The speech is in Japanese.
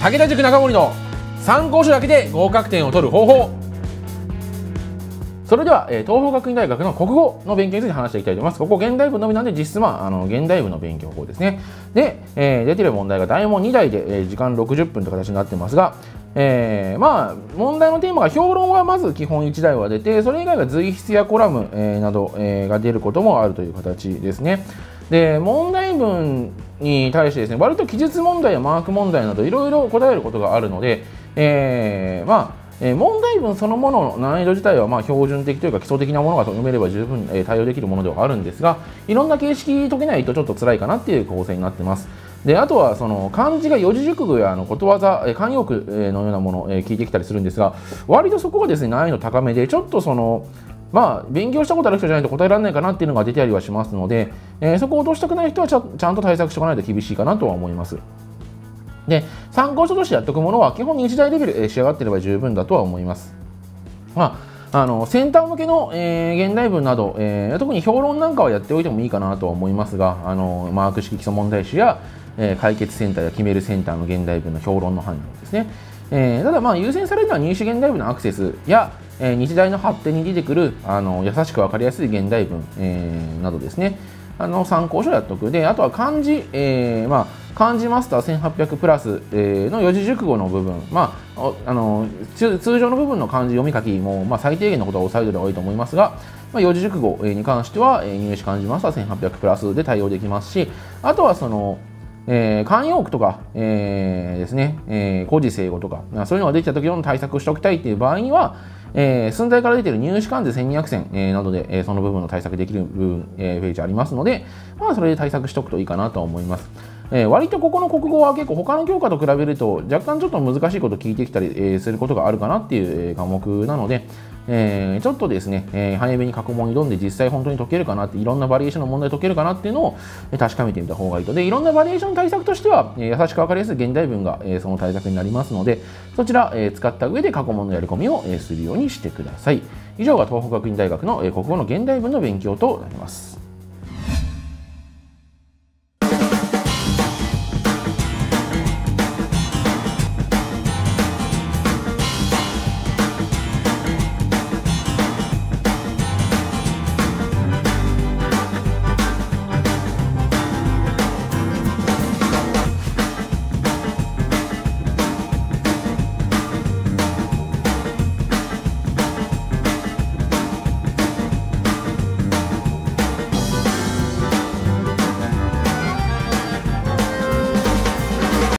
武田塾中森の参考書だけで合格点を取る方法それでは、えー、東邦学院大学の国語の勉強について話していきたいと思います。ここ、現代文のみなんで、実質は、あの、現代文の勉強法ですね。で、えー、出てる問題が大問2題で、えー、時間60分という形になってますが、えー、まあ、問題のテーマが評論はまず基本1題は出て、それ以外は随筆やコラム、えー、など、えー、が出ることもあるという形ですね。で、問題文に対してですね、割と記述問題やマーク問題など、いろいろ答えることがあるので、えー、まあ、え、問題文そのものの難易度自体はま標準的というか基礎的なものが読めれば十分、え、対応できるものではあるんですがいろんな形式解けないとちょっと辛いかなっていう構成になってます。であとはその漢字が四字熟語やあのことわざ、えー、慣用句のようなものを、聞いてきたりするんですが割とそこがですね難易度高めでちょっとそのまあ、勉強したことある人じゃないと答えられないかなっていうのが出てたりはしますので、えー、そこを落としたくない人はちゃちゃんと対策しておかないと厳しいかなとは思います。で参考書としてやっておくものは基本日大レベル、えー、仕上がっていれば十分だとは思います。まあ、あのセンター向けの、えー、現代文など、えー、特に評論なんかはやっておいてもいいかなとは思いますがあのマーク式基礎問題集や、えー、解決センターや決めるセンターの現代文の評論の範囲ですね、えー、ただまあ優先されるのは入試現代文のアクセスや、え、日大の発展に出てくるあの優しく分かりやすい現代文、え、などですね。あの参考書をやっとく。であとは漢字、えーまあ、漢字マスター1800プラス、えー、の四字熟語の部分、まあ、あの通常の部分の漢字読み書きも、まあ、最低限のことは押さえておいた方がいいと思いますが、まあ、四字熟語に関しては、えー、入試漢字マスター1800プラスで対応できますしあとはそのえ、慣用句とか、えー、ですね、えー、古事成語とか、そういうのができた時の対策しておきたいっていう場合には、えー、寸大から出てる入試関税1200選、えー、などで、えー、その部分の対策できる部分、えー、ページありますので、まあ、それで対策しておくといいかなと思います。えー、割とここの国語は結構他の教科と比べると若干ちょっと難しいこと聞いてきたり、えー、することがあるかなっていう、えー、科目なので、えー、ちょっとですね、えー、早めに過去問に挑んで実際本当に解けるかなっていろんなバリエーションの問題解けるかなっていうのを確かめてみた方がいいと。でいろんなバリエーション対策としては、え、優しく分かりやすい現代文が、えー、その対策になりますのでそちら、え、使った上で過去問のやり込みを、え、するようにしてください。以上が東北学院大学の、え、国語の現代文の勉強となります。